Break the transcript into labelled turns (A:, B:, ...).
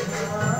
A: Senhor.